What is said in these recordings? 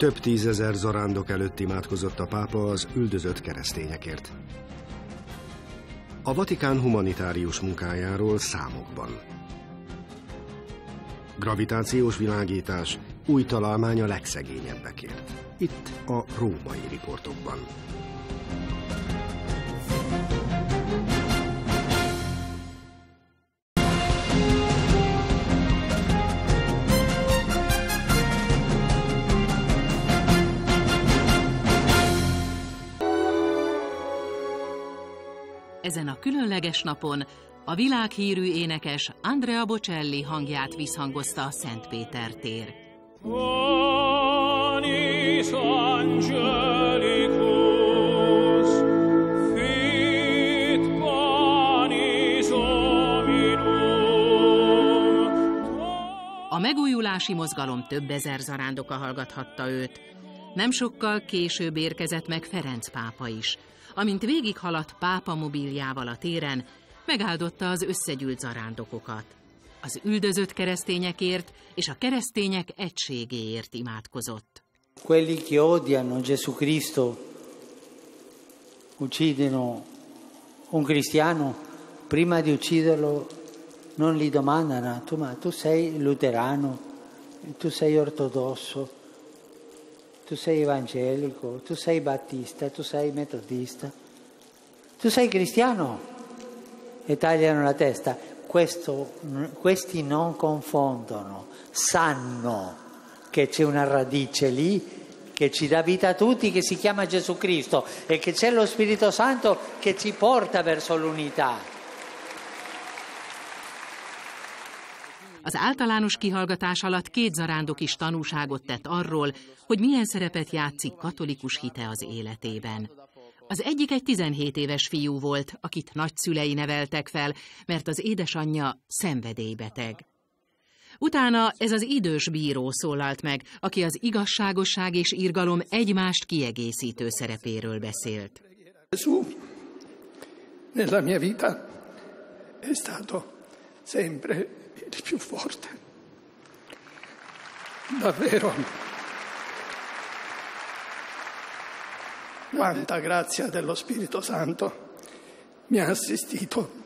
Több tízezer zarándok előtt imádkozott a pápa az üldözött keresztényekért. A Vatikán humanitárius munkájáról számokban. Gravitációs világítás, új találmány a legszegényebbekért. Itt a római riportokban. Ezen a különleges napon a világhírű énekes Andrea Bocelli hangját visszhangozta a Szentpéter tér. Fit panis hominum. A megújulási mozgalom több ezer zarándoka hallgathatta őt. Nem sokkal később érkezett meg Ferenc pápa is. Amint végighaladt pápa mobiljával a téren, megáldotta az összegyűlt zarándokokat. Az üldözött keresztényekért és a keresztények egységéért imádkozott. Quelli che odiano Gesù Cristo uccidono un cristiano, prima di ucciderlo non gli domandano, tu, ma tu sei luterano, tu sei ortodosso, tu sei evangelico, tu sei battista, tu sei metodista, tu sei cristiano e tagliano la testa. Questo, questi non confondono, sanno che c'è una radice lì che ci dà vita a tutti, che si chiama Gesù Cristo e che c'è lo Spirito Santo che ci porta verso l'unità. Az általános kihallgatás alatt két zarándok is tanúságot tett arról, hogy milyen szerepet játszik katolikus hite az életében. Az egyik egy 17 éves fiú volt, akit nagyszülei neveltek fel, mert az édesanyja szenvedélybeteg. Utána ez az idős bíró szólalt meg, aki az igazságosság és irgalom egymást kiegészítő szerepéről beszélt. Gesù nella mia vita è stato sempre il più forte. Davvero. Quanta grazia dello Spirito Santo mi ha assistito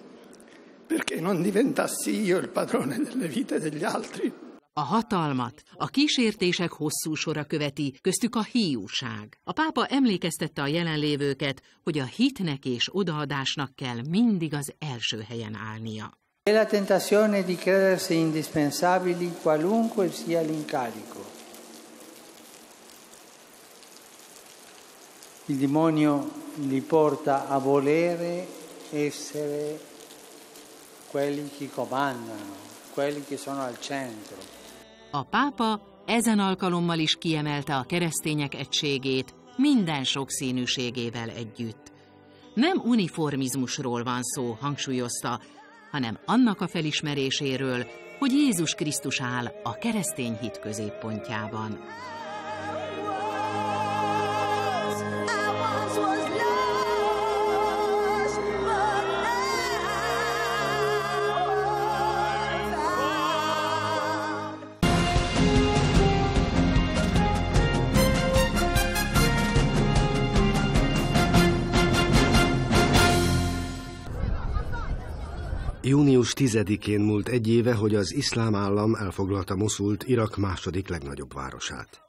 perché non diventassi io il padrone delle vite degli altri. A hatalmat a kísértések hosszú sora követi, köztük a hiúság. A pápa emlékeztette a jelenlévőket, hogy a hitnek és odaadásnak kell mindig az első helyen állnia. È la tentazione di credersi indispensabili qualunque sia l'incarico. Il demonio li porta a volere essere quelli che comandano, quelli che sono al centro. A pápa ezen alkalommal is kiemelte a keresztények egységét minden sokszínűségével együtt. Nem uniformizmusról van szó, hangsúlyozta, hanem annak a felismeréséről, hogy Jézus Krisztus áll a keresztény hit középpontjában. Június 10-én múlt egy éve, hogy az iszlám állam elfoglalta Moszult, Irak második legnagyobb városát.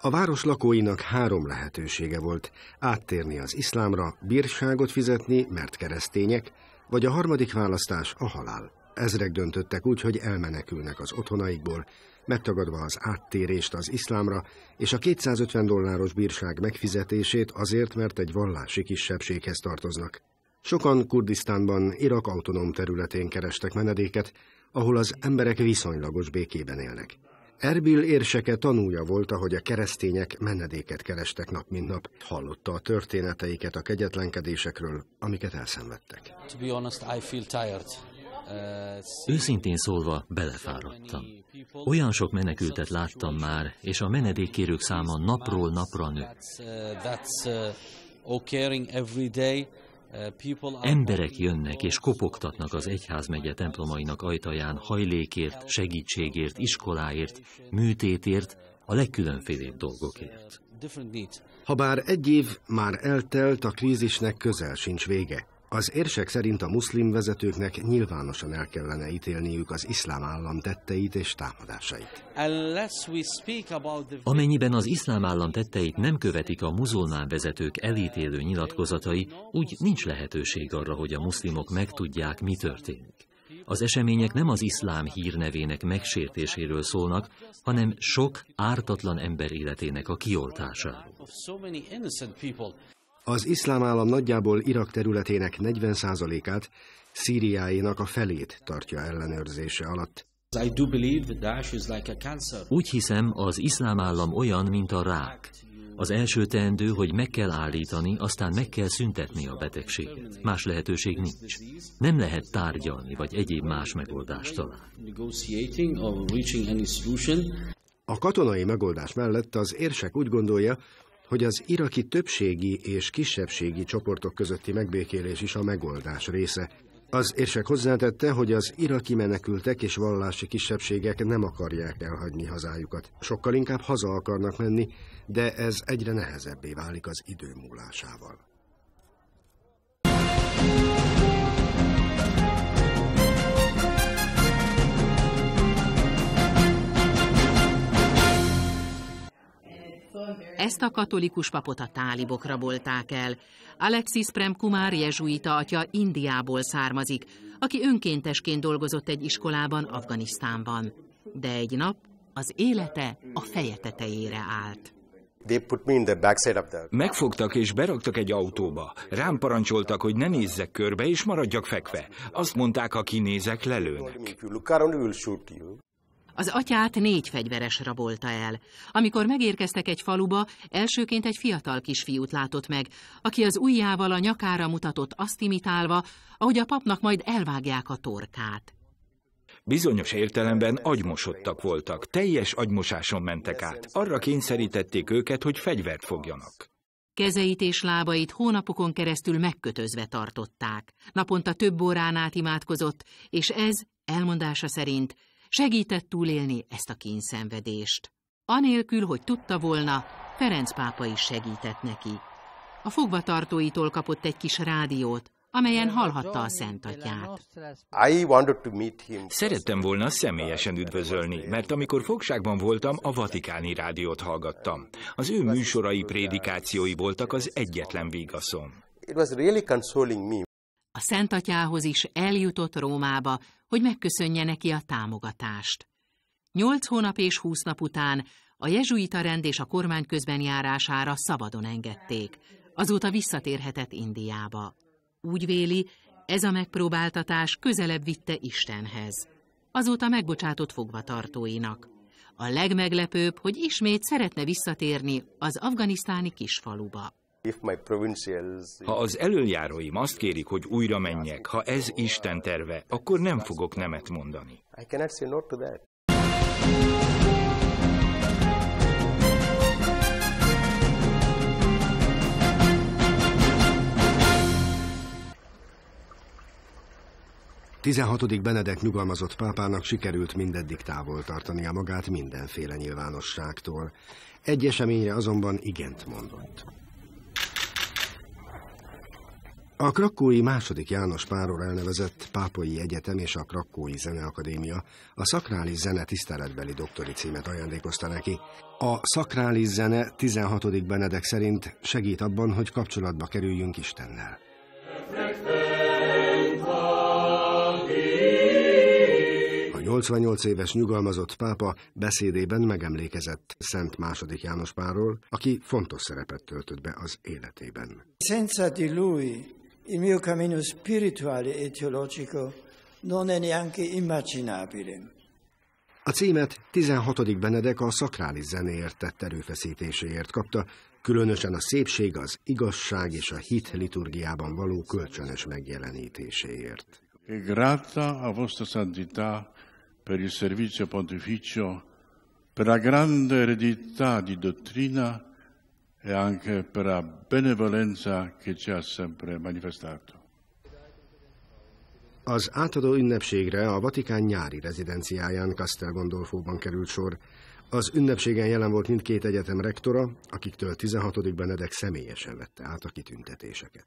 A város lakóinak három lehetősége volt, áttérni az iszlámra, bírságot fizetni, mert keresztények, vagy a harmadik választás a halál. Ezrek döntöttek úgy, hogy elmenekülnek az otthonaikból, megtagadva az áttérést az iszlámra, és a 250 dolláros bírság megfizetését azért, mert egy vallási kisebbséghez tartoznak. Sokan Kurdisztánban, Irak autonóm területén kerestek menedéket, ahol az emberek viszonylagos békében élnek. Erbil érseke tanúja volt, ahogy a keresztények menedéket kerestek nap mint nap. Hallotta a történeteiket a kegyetlenkedésekről, amiket elszenvedtek. Uh, Őszintén szólva belefáradtam. Olyan sok menekültet láttam már, és a menedékkérők száma napról napra nő. Emberek jönnek és kopogtatnak az egyházmegye templomainak ajtaján hajlékért, segítségért, iskoláért, műtétért, a legkülönfélébb dolgokért. Habár egy év már eltelt, a krízisnek közel sincs vége. Az érsek szerint a muszlim vezetőknek nyilvánosan el kellene ítélniük az iszlám állam tetteit és támadásait. Amennyiben az iszlám állam tetteit nem követik a muzulmán vezetők elítélő nyilatkozatai, úgy nincs lehetőség arra, hogy a muszlimok megtudják, mi történik. Az események nem az iszlám hírnevének megsértéséről szólnak, hanem sok ártatlan ember életének a kioltásáról. Az iszlám állam nagyjából Irak területének 40%-át, Szíriáénak a felét tartja ellenőrzése alatt. Úgy hiszem, az iszlám állam olyan, mint a rák. Az első teendő, hogy meg kell állítani, aztán meg kell szüntetni a betegséget. Más lehetőség nincs. Nem lehet tárgyalni, vagy egyéb más megoldást találni. A katonai megoldás mellett az érsek úgy gondolja, hogy az iraki többségi és kisebbségi csoportok közötti megbékélés is a megoldás része. Az érsek hozzátette, hogy az iraki menekültek és vallási kisebbségek nem akarják elhagyni hazájukat. Sokkal inkább haza akarnak menni, de ez egyre nehezebbé válik az idő múlásával. Ezt a katolikus papot a tálibok rabolták el. Alexis Prem Kumar jezsuita atya Indiából származik, aki önkéntesként dolgozott egy iskolában Afganisztánban. De egy nap az élete a feje tetejére állt. Megfogtak és beraktak egy autóba. Rám parancsoltak, hogy ne nézzek körbe és maradjak fekve. Azt mondták, ha kinézek, lelőnek. Az atyát négy fegyveres rabolta el. Amikor megérkeztek egy faluba, elsőként egy fiatal kisfiút látott meg, aki az ujjával a nyakára mutatott azt imitálva, ahogy a papnak majd elvágják a torkát. Bizonyos értelemben agymosottak voltak, teljes agymosáson mentek át. Arra kényszerítették őket, hogy fegyvert fogjanak. Kezeit és lábait hónapokon keresztül megkötözve tartották. Naponta több órán át imádkozott, és ez, elmondása szerint, segített túlélni ezt a kényszenvedést. Anélkül, hogy tudta volna, Ferenc pápa is segített neki. A fogvatartóitól kapott egy kis rádiót, amelyen hallhatta a Szent Atyát. Szerettem volna személyesen üdvözölni, mert amikor fogságban voltam, a Vatikáni rádiót hallgattam. Az ő műsorai prédikációi voltak az egyetlen vigaszom. A Szent Atyához is eljutott Rómába, hogy megköszönje neki a támogatást. Nyolc hónap és húsz nap után a jezsuita rend és a kormány közben járására szabadon engedték. Azóta visszatérhetett Indiába. Úgy véli, ez a megpróbáltatás közelebb vitte Istenhez. Azóta megbocsátott fogvatartóinak. A legmeglepőbb, hogy ismét szeretne visszatérni az afganisztáni kisfaluba. Ha az elöljáróim azt kérik, hogy újra menjek, ha ez Isten terve, akkor nem fogok nemet mondani. Tizenhatodik Benedek nyugalmazott pápának sikerült mindeddig távol tartania magát mindenféle nyilvánosságtól. Egy eseményre azonban igent mondott. A Krakói második János Páról elnevezett Pápai Egyetem és a Krakói Zeneakadémia a szakrális zene tiszteletbeli doktori címet ajándékozta neki. A szakrális zene 16. Benedek szerint segít abban, hogy kapcsolatba kerüljünk Istennel. A 88 éves nyugalmazott pápa beszédében megemlékezett Szent második János Párról, aki fontos szerepet töltött be az életében. Senza di lui il mio cammino spirituale e teologico non è neanche immaginabile. A címet 16. Benedek a szakrális zenéért tett erőfeszítéséért kapta, különösen a szépség, az igazság és a hit liturgiában való kölcsönös megjelenítéséért. E grata a vostra santità per il servizio pontificio, per la grande eredità di dottrina e anche per la benevolenza che ci ha sempre manifestato. Az átadó ünnepségre a Vatikán nyári rezidenciáján Castel Gondolfóban került sor. Az ünnepségen jelen volt mindkét egyetem rektora, akiktől 16. Benedek személyesen vette át a kitüntetéseket.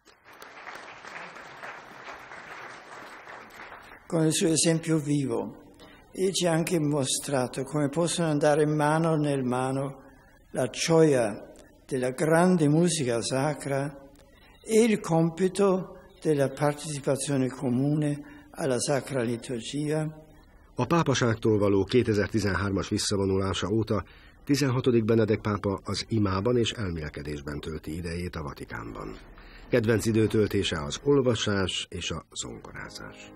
Con il suo esempio vivo, e ci ha anche mostrato come possono andare mano nel mano la gioia della grande musica sacra e il compito della partecipazione comune alla sacra liturgia. A pápaságtól való 2013-as visszavonulása óta 16. Benedek pápa az imában és elmélkedésben tölti idejét a Vatikánban. Kedvenc időtöltése az olvasás és a zongorázás.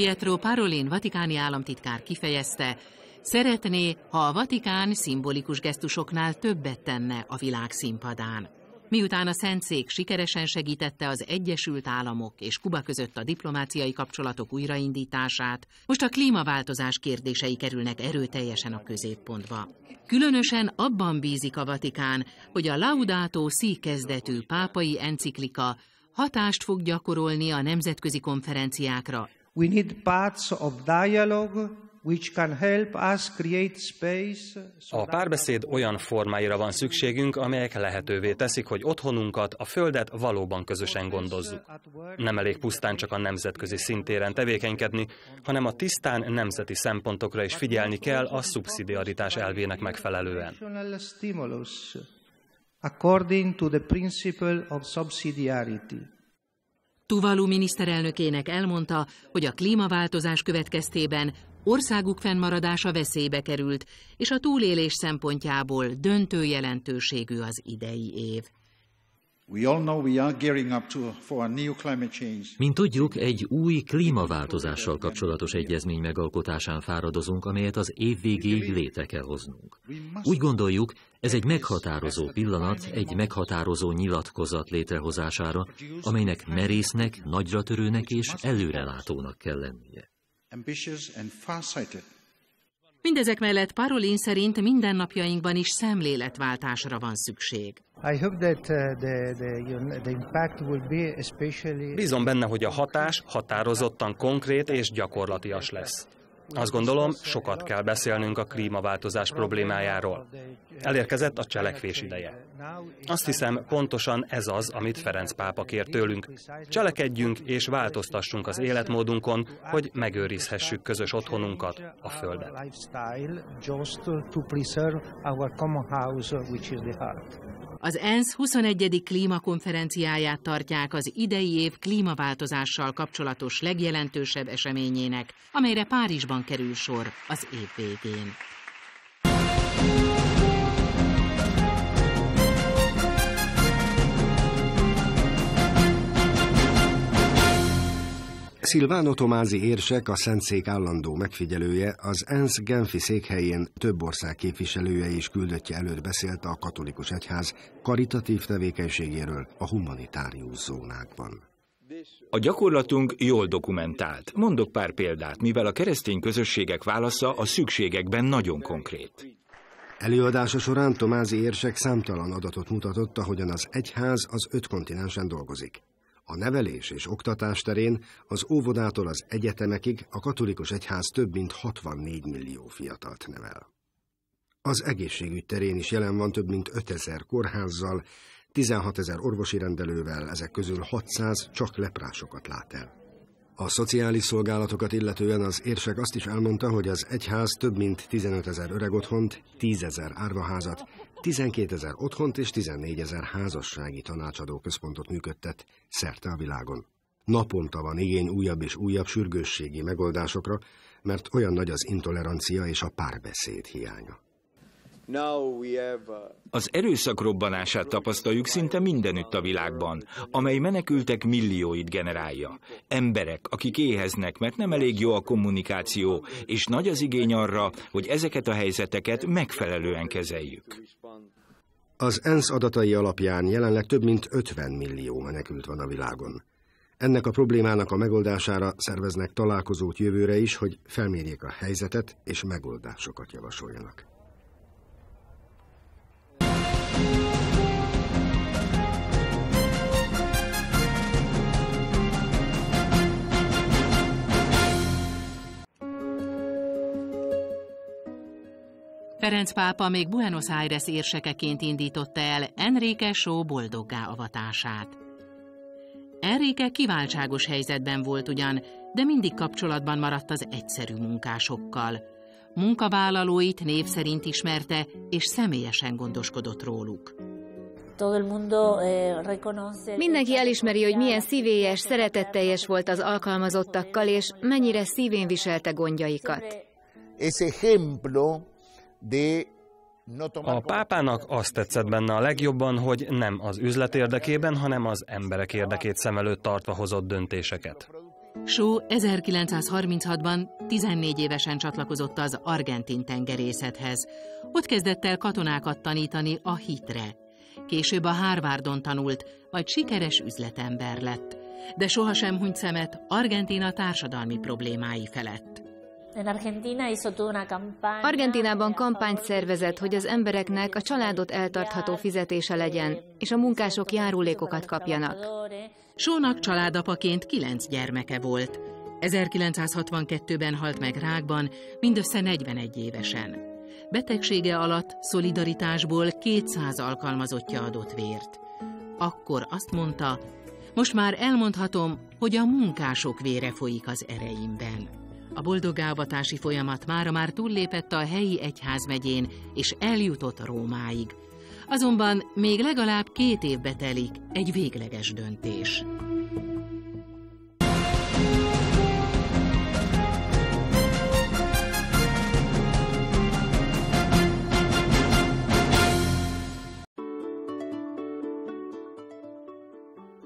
Pietro Parolin vatikáni államtitkár kifejezte, szeretné, ha a Vatikán szimbolikus gesztusoknál többet tenne a világ színpadán. Miután a Szentszék sikeresen segítette az Egyesült Államok és Kuba között a diplomáciai kapcsolatok újraindítását, most a klímaváltozás kérdései kerülnek erőteljesen a középpontba. Különösen abban bízik a Vatikán, hogy a Laudato Si kezdetű pápai enciklika hatást fog gyakorolni a nemzetközi konferenciákra, We need paths of dialogue which can help us create space. A párbeszéd olyan formáira van szükségünk, amelyek lehetővé teszik, hogy otthonunkat, a Földet valóban közösen gondozzuk. Nem elég pusztán csak a nemzetközi szintéren tevékenykedni, hanem a tisztán nemzeti szempontokra is figyelni kell a szubszidiaritás elvének megfelelően. According to the principle of subsidiarity. Tuvalu miniszterelnökének elmondta, hogy a klímaváltozás következtében országuk fennmaradása veszélybe került, és a túlélés szempontjából döntő jelentőségű az idei év. Mint tudjuk, egy új klímaváltozással kapcsolatos egyezmény megalkotásán fáradozunk, amelyet az év végéig létre kell hoznunk. Úgy gondoljuk, ez egy meghatározó pillanat, egy meghatározó nyilatkozat létrehozására, amelynek merésznek, nagyra törőnek és előrelátónak kell lennie. Mindezek mellett Parolin szerint mindennapjainkban is szemléletváltásra van szükség. Bízom benne, hogy a hatás határozottan konkrét és gyakorlatias lesz. Azt gondolom, sokat kell beszélnünk a klímaváltozás problémájáról. Elérkezett a cselekvés ideje. Azt hiszem, pontosan ez az, amit Ferenc pápa kér tőlünk. Cselekedjünk és változtassunk az életmódunkon, hogy megőrizhessük közös otthonunkat, a Földet. Az ENSZ 21. klímakonferenciáját tartják az idei év klímaváltozással kapcsolatos legjelentősebb eseményének, amelyre Párizsban kerül sor az év végén. Szilvánó Tomázi érsek, a Szentszék állandó megfigyelője, az ENSZ Genfi székhelyén több ország képviselője és küldöttje előtt beszélt a katolikus egyház karitatív tevékenységéről a humanitárius zónákban. A gyakorlatunk jól dokumentált. Mondok pár példát, mivel a keresztény közösségek válasza a szükségekben nagyon konkrét. Előadása során Tomázi érsek számtalan adatot mutatott, ahogyan az egyház az öt kontinensen dolgozik. A nevelés és oktatás terén az óvodától az egyetemekig a katolikus egyház több mint 64 millió fiatalt nevel. Az egészségügy terén is jelen van több mint 5000 kórházzal, 16 ezer orvosi rendelővel, ezek közül 600 csak leprásokat lát el. A szociális szolgálatokat illetően az érsek azt is elmondta, hogy az egyház több mint 15 ezer öregotthont, 10 ezer árvaházat, 12 ezer otthont és 14 ezer házassági tanácsadó központot működtet szerte a világon. Naponta van igény újabb és újabb sürgősségi megoldásokra, mert olyan nagy az intolerancia és a párbeszéd hiánya. Az erőszak robbanását tapasztaljuk szinte mindenütt a világban, amely menekültek millióit generálja. Emberek, akik éheznek, mert nem elég jó a kommunikáció, és nagy az igény arra, hogy ezeket a helyzeteket megfelelően kezeljük. Az ENSZ adatai alapján jelenleg több mint 50 millió menekült van a világon. Ennek a problémának a megoldására szerveznek találkozót jövőre is, hogy felmérjék a helyzetet és megoldásokat javasoljanak. Ferenc pápa még Buenos Aires érsekeként indította el Enrique Só boldoggá avatását. Enrique kiváltságos helyzetben volt ugyan, de mindig kapcsolatban maradt az egyszerű munkásokkal. Munkavállalóit név szerint ismerte, és személyesen gondoskodott róluk. Eh, Mindenki elismeri, hogy milyen szívélyes, szeretetteljes volt az alkalmazottakkal, és mennyire szívén viselte gondjaikat. A pápának azt tetszett benne a legjobban, hogy nem az üzlet érdekében, hanem az emberek érdekét szem előtt tartva hozott döntéseket. Só 1936-ban 14 évesen csatlakozott az argentin tengerészethez. Ott kezdett el katonákat tanítani a hitre. Később a Harvardon tanult, majd sikeres üzletember lett. De sohasem hunyt szemet Argentina társadalmi problémái felett. Argentinában kampányt szervezett, hogy az embereknek a családot eltartható fizetése legyen, és a munkások járulékokat kapjanak. Sónak családapaként kilenc gyermeke volt. 1962-ben halt meg rákban, mindössze 41 évesen. Betegsége alatt szolidaritásból 200 alkalmazottja adott vért. Akkor azt mondta, most már elmondhatom, hogy a munkások vére folyik az ereimben. A boldogávatási folyamat mára már túllépett a helyi egyházmegyén, és eljutott Rómáig. Azonban még legalább két évbe telik egy végleges döntés.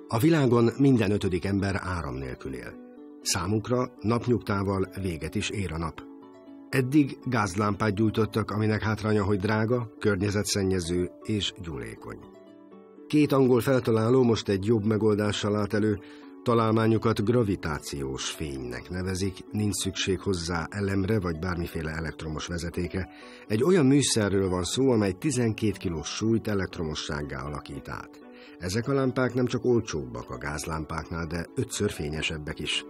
A világon minden ötödik ember áram nélkül él. Számukra napnyugtával véget is ér a nap. Eddig gázlámpát gyújtottak, aminek hátránya, hogy drága, környezetszennyező és gyúlékony. Két angol feltaláló most egy jobb megoldással állt elő, találmányukat gravitációs fénynek nevezik, nincs szükség hozzá elemre vagy bármiféle elektromos vezetéke. Egy olyan műszerről van szó, amely 12 kilós súlyt elektromossággá alakít át. Ezek a lámpák nem csak olcsóbbak a gázlámpáknál, de ötször fényesebbek is.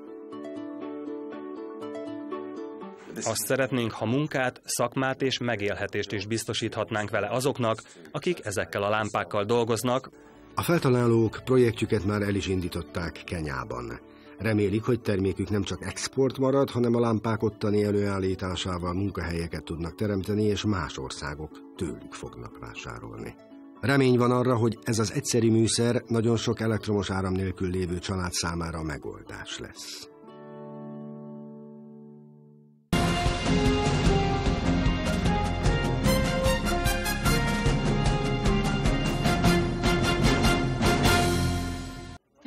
Azt szeretnénk, ha munkát, szakmát és megélhetést is biztosíthatnánk vele azoknak, akik ezekkel a lámpákkal dolgoznak. A feltalálók projektjüket már el is indították Kenyában. Remélik, hogy termékük nem csak export marad, hanem a lámpák ottani előállításával munkahelyeket tudnak teremteni, és más országok tőlük fognak vásárolni. Remény van arra, hogy ez az egyszeri műszer nagyon sok elektromos áram nélkül lévő család számára megoldás lesz.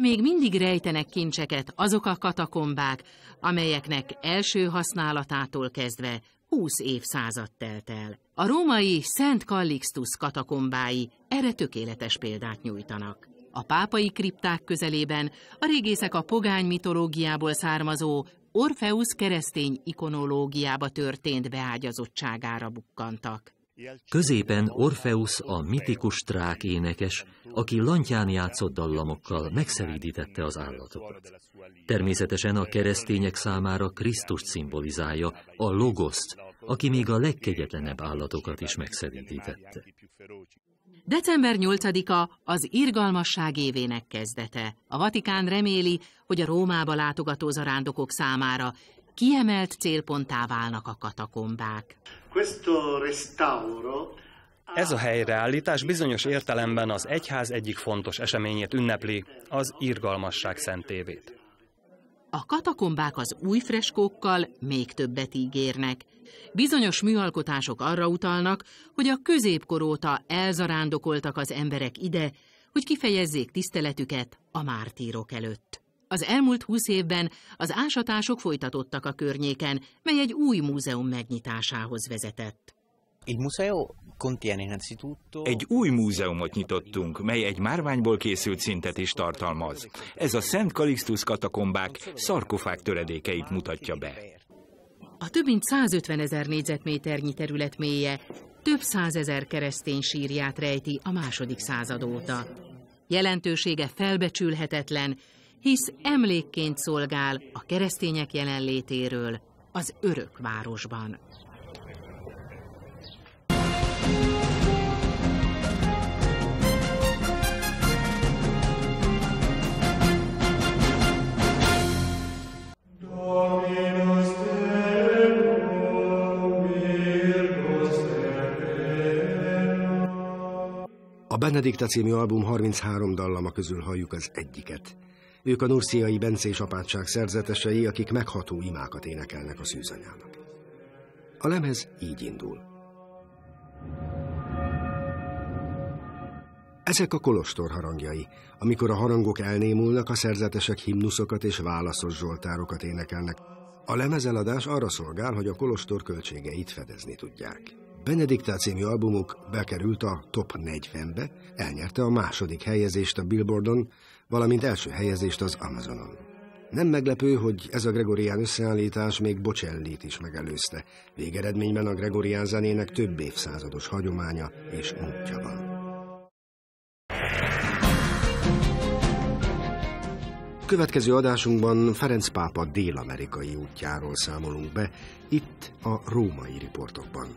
Még mindig rejtenek kincseket azok a katakombák, amelyeknek első használatától kezdve 20 évszázad telt el. A római Szent Callixtus katakombái erre tökéletes példát nyújtanak. A pápai kripták közelében a régészek a pogány mitológiából származó Orfeusz keresztény ikonológiába történt beágyazottságára bukkantak. Középen Orfeusz a mitikus trák énekes, aki lantyán játszott dallamokkal megszelídítette az állatokat. Természetesen a keresztények számára Krisztust szimbolizálja, a logoszt, aki még a legkegyetlenebb állatokat is megszelídítette. December 8-a az irgalmasság évének kezdete. A Vatikán reméli, hogy a Rómába látogató zarándokok számára kiemelt célponttá válnak a katakombák. Ez a helyreállítás bizonyos értelemben az egyház egyik fontos eseményét ünnepli, az irgalmasság szentévét. A katakombák az új freskókkal még többet ígérnek. Bizonyos műalkotások arra utalnak, hogy a középkor óta elzarándokoltak az emberek ide, hogy kifejezzék tiszteletüket a mártírok előtt. Az elmúlt húsz évben az ásatások folytatottak a környéken, mely egy új múzeum megnyitásához vezetett. Egy új múzeumot nyitottunk, mely egy márványból készült szintet is tartalmaz. Ez a Szent Kalixtus katakombák szarkofág töredékeit mutatja be. A több mint 150 ezer négyzetméternyi terület mélye több százezer keresztény sírját rejti a második század óta. Jelentősége felbecsülhetetlen, hisz emlékként szolgál a keresztények jelenlétéről az örök városban. A Benedikta című album 33 dallama közül halljuk az egyiket. Ők a nurciai bencés apátság szerzetesei, akik megható imákat énekelnek a szűzanyának. A lemez így indul. Ezek a kolostor harangjai. Amikor a harangok elnémulnak, a szerzetesek himnuszokat és válaszos zsoltárokat énekelnek. A lemezeladás arra szolgál, hogy a kolostor költségeit fedezni tudják. Benediktá című albumuk bekerült a top 40-be, elnyerte a második helyezést a Billboardon, valamint első helyezést az Amazonon. Nem meglepő, hogy ez a gregorián összeállítás még Bocellit is megelőzte. Végeredményben a gregorián zenének több évszázados hagyománya és múltja van. Következő adásunkban Ferenc pápa dél-amerikai útjáról számolunk be, itt a római riportokban.